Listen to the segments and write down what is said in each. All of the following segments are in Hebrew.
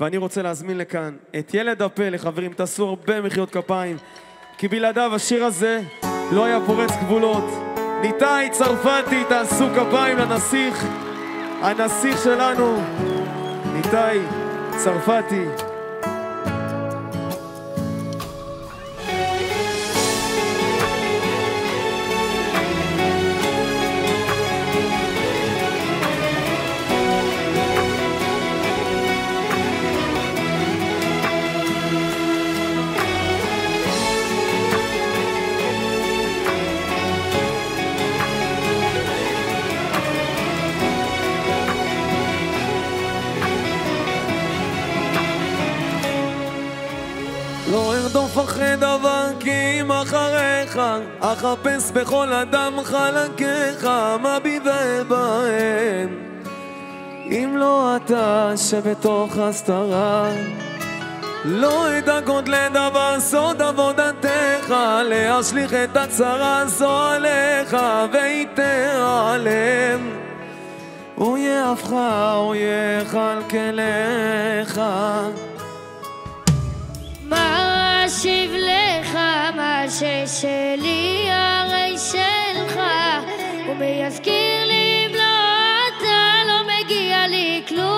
ואני רוצה להזמין לכאן את ילד הפלא, חברים, תעשו הרבה מחיאות כפיים, כי בלעדיו השיר הזה לא היה פורץ גבולות. ניתאי צרפתי, תעשו כפיים לנסיך, הנסיך שלנו, ניתאי צרפתי. לא ארדוף אחרי דבר כי אם אחריך אחפש בכל אדם חלקיך מביט בהם אם לא אתה שבתוך הסתרה לא אדאג עוד לדבר סוד עבודתך להשליך את הצרה הזו עליך ויתעלם אויבך אויך על כליך. מה אשיב לך, מה ששלי הרי שלך. ומי יזכיר לי אם לא אתה לא מגיע לי כלום.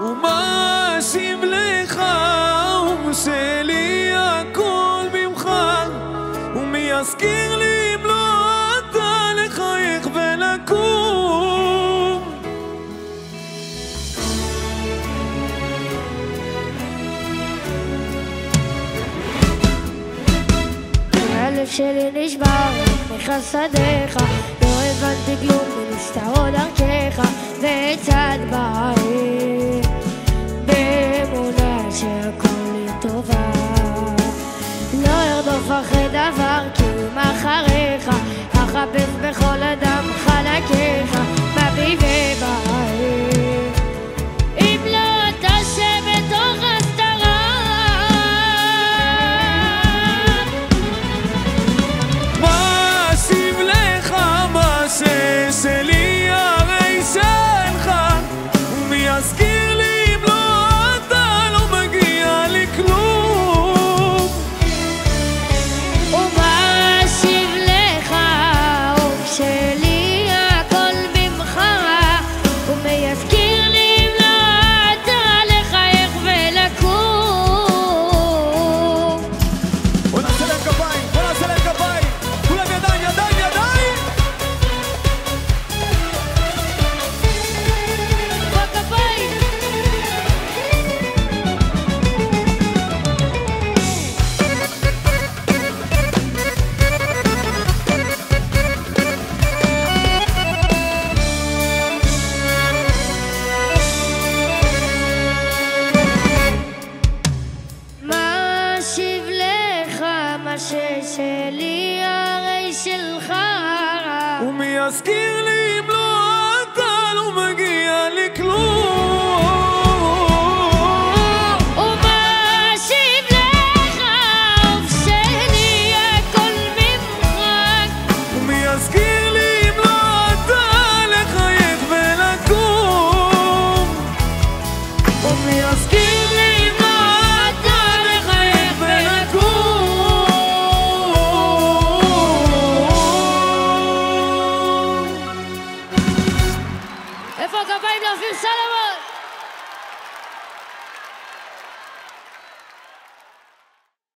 ומה אשיב לך, ושלי הכל ממך, ומי יזכיר לי שלי נשבר, מחסדיך, לא הבנתי כלום ונסתרו דרכך, וצד בעיר, באמונה שהכל לטובה. לא ארדוף אחרי דבר, כי אם אחריך, אחפש בכל אדם חלקיך, בביבי אשיב לך מה ששלי הרי שלך ומי יזכיר לי אם לא foca, vai filho, Salomão!